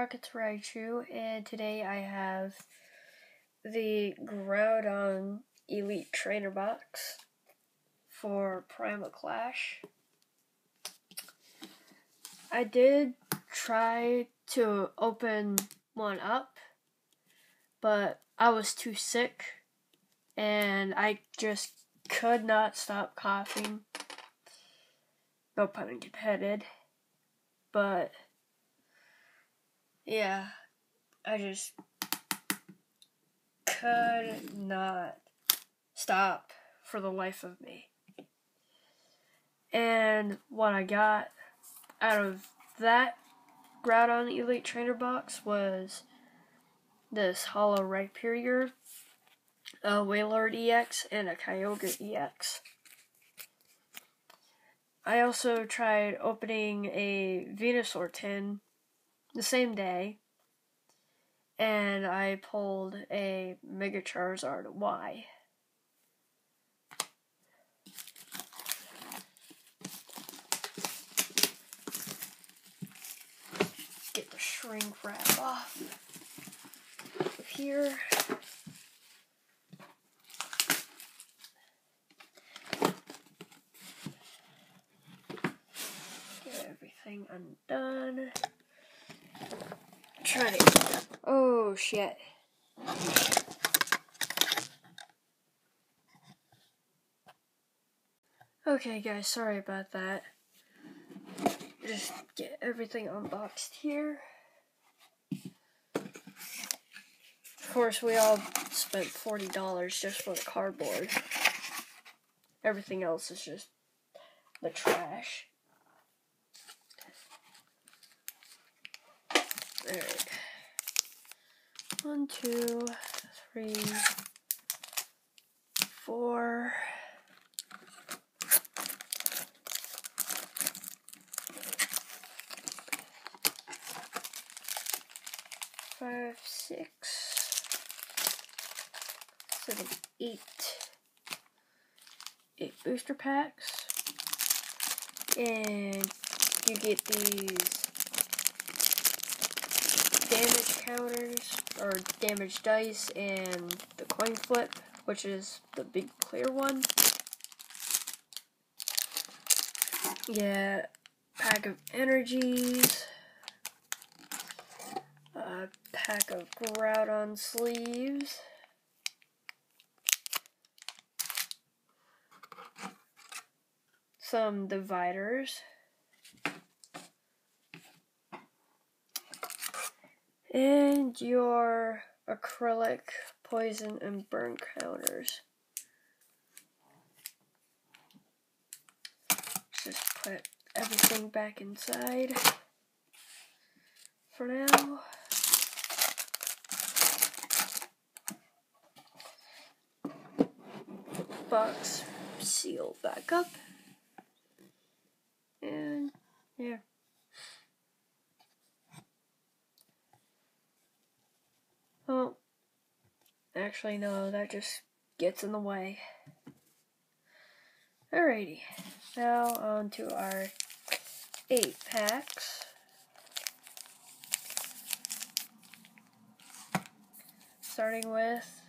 It's Raichu, and today I have the Groudon Elite Trainer Box for Primal Clash. I did try to open one up, but I was too sick, and I just could not stop coughing. No pun intended, but yeah, I just could not stop for the life of me. And what I got out of that Groudon Elite Trainer box was this Holo Rhyperior, a Wailord EX, and a Kyogre EX. I also tried opening a Venusaur tin the same day, and I pulled a Mega Charizard Y. Get the shrink wrap off of here. Get everything undone to. Oh shit. Okay, guys, sorry about that. Just get everything unboxed here. Of course, we all spent $40 just for the cardboard. Everything else is just the trash. Alright. One, two, three, four. Five, six, seven, eight, eight booster packs, and you get these damage counters or damage dice and the coin flip, which is the big clear one. Yeah, pack of energies, a pack of Groudon sleeves. Some dividers. And your acrylic poison and burn counters. Just put everything back inside for now. Box sealed back up. And yeah. Well, actually, no, that just gets in the way. Alrighty, now on to our eight packs. Starting with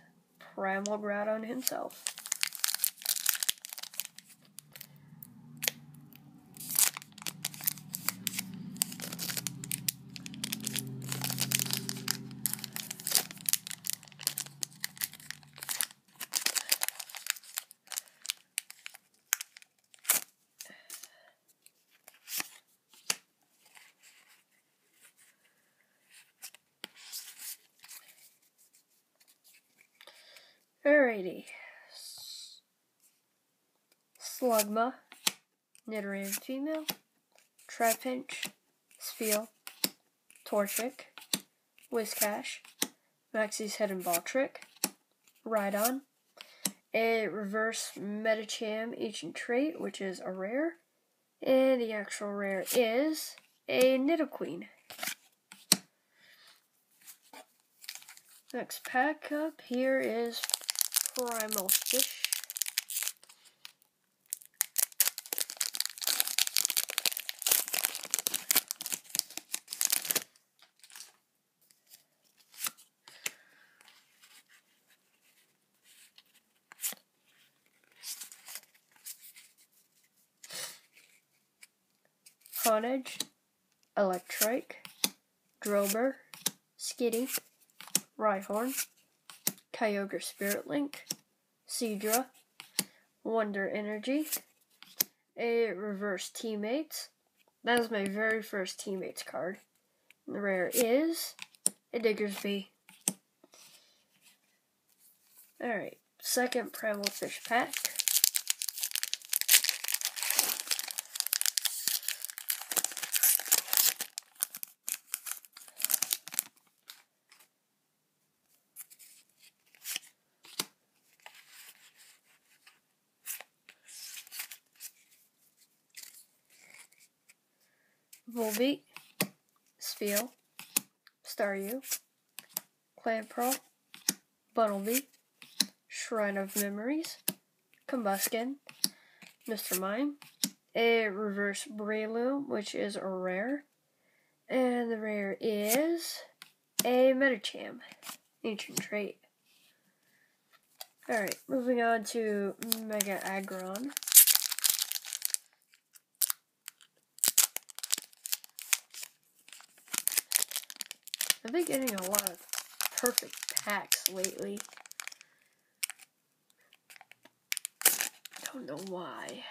Primal Groudon himself. Alrighty. Slugma, Nidoran female, Trapinch, Spheal, Torchic, Whiscash, Maxie's Hidden Ball Trick, Rhydon, a reverse Medicham Ancient Trait, which is a rare, and the actual rare is a Nidoqueen. Next pack up here is primal fish. Honedge, Electrike, Drober, Skitty, Rhyhorn, Kyogre Spirit Link, Seadra, Wonder Energy, a Reverse Teammates. That is my very first Teammates card. And the rare is a Diggersby. Alright, second Primal Fish pack. Volbeat, Spheal, Staryu, Clamperl, Bunnelby, Shrine of Memories, Combusken, Mr. Mime, a reverse Breloom, which is a rare, and the rare is a Medicham, ancient trait. Alright, moving on to Mega Aggron. I've been getting a lot of perfect packs lately. Don't know why.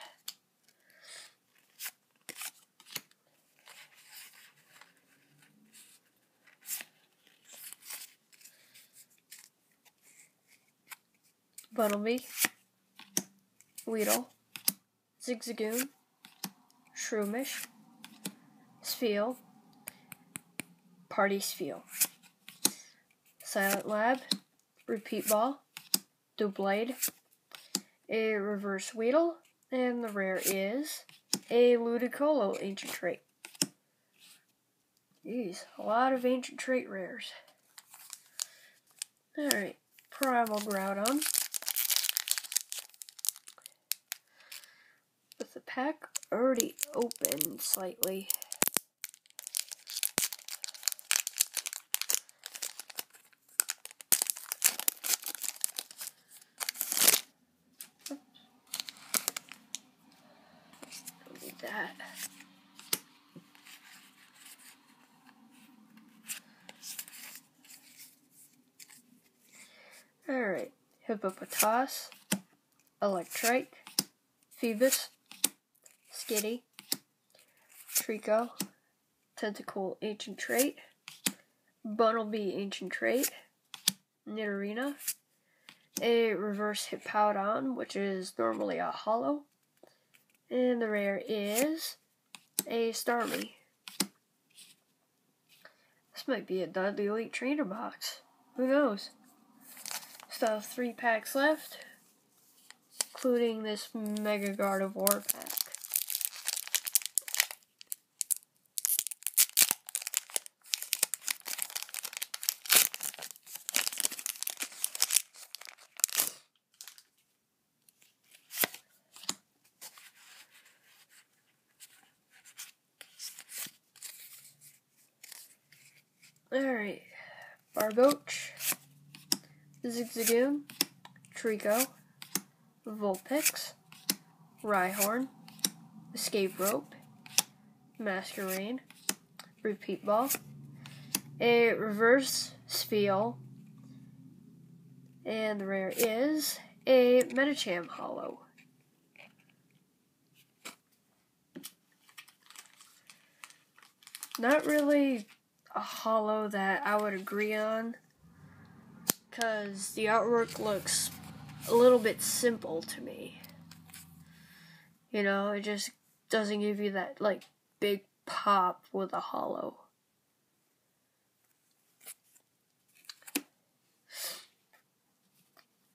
Bunnelby, Weedle, Zigzagoon, Shroomish, Spheal, Party feel. Silent Lab, Repeat Ball, Doublade, a Reverse Weedle, and the rare is a Ludicolo Ancient Trait. Jeez, a lot of Ancient Trait rares. Alright, Primal Groudon. With the pack already open slightly. Don't need that. Alright, Hippopotas, Electrike, Feebas, Skitty, Treecko, Tentacool Ancient Trait, Bunnelby Ancient Trait, Nidorina, a Reverse Hippowdon, which is normally a holo, and the rare is a Starmie. This might be a Dudley Elite Trainer box. Who knows? Still three packs left, including this Mega Gardevoir pack. Alright, Barboach, Zigzagoon, Treecko, Vulpix, Rhyhorn, Escape Rope, Masquerain, Repeat Ball, a Reverse Spheal, and the rare is a Medicham Holo. Not really a holo that I would agree on because the artwork looks a little bit simple to me. You know, it just doesn't give you that like big pop with a holo.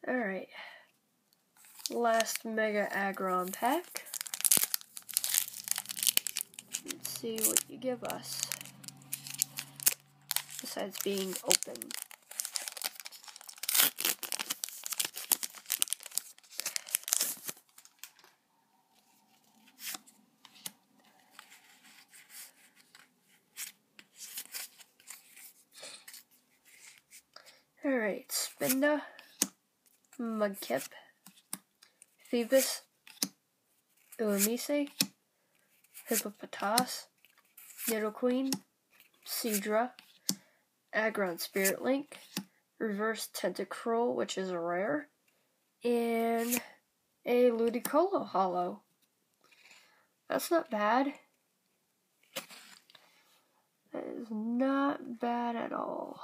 Alright. Last Mega Aggron pack. Let's see what you give us besides being open. Alright, Spinda, Mudkip, Feebas, Uamise, Hippopotas, Nidoqueen, Seadra, Aggron Spirit Link, Reverse Tentacruel, which is a rare, and a Ludicolo Holo. That's not bad. That is not bad at all.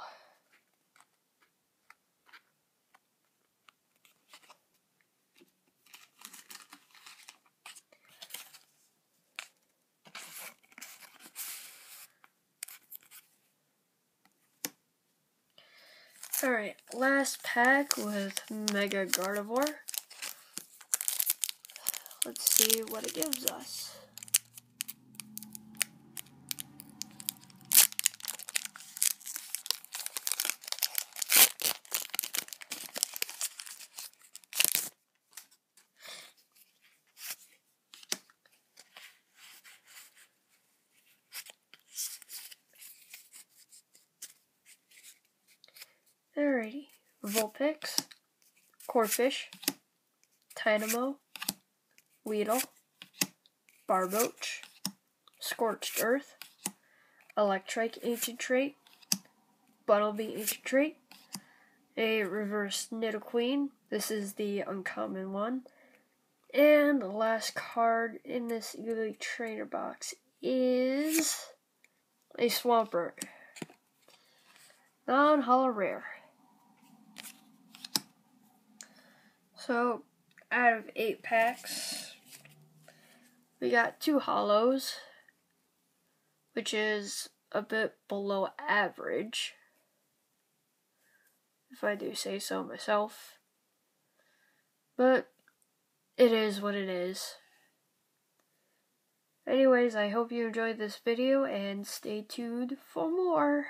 Alright, last pack with Mega Gardevoir. Let's see what it gives us. Alrighty. Vulpix, Corphish, Tynamo, Weedle, Barboach, Scorched Earth, Electrike Ancient Trait, Bunnelby Ancient Trait, a Reverse Nidoqueen, this is the uncommon one, and the last card in this Elite Trainer box is a Swampert. Non-holo rare. So, out of eight packs, we got two holos, which is a bit below average, if I do say so myself. But it is what it is. Anyways, I hope you enjoyed this video and stay tuned for more.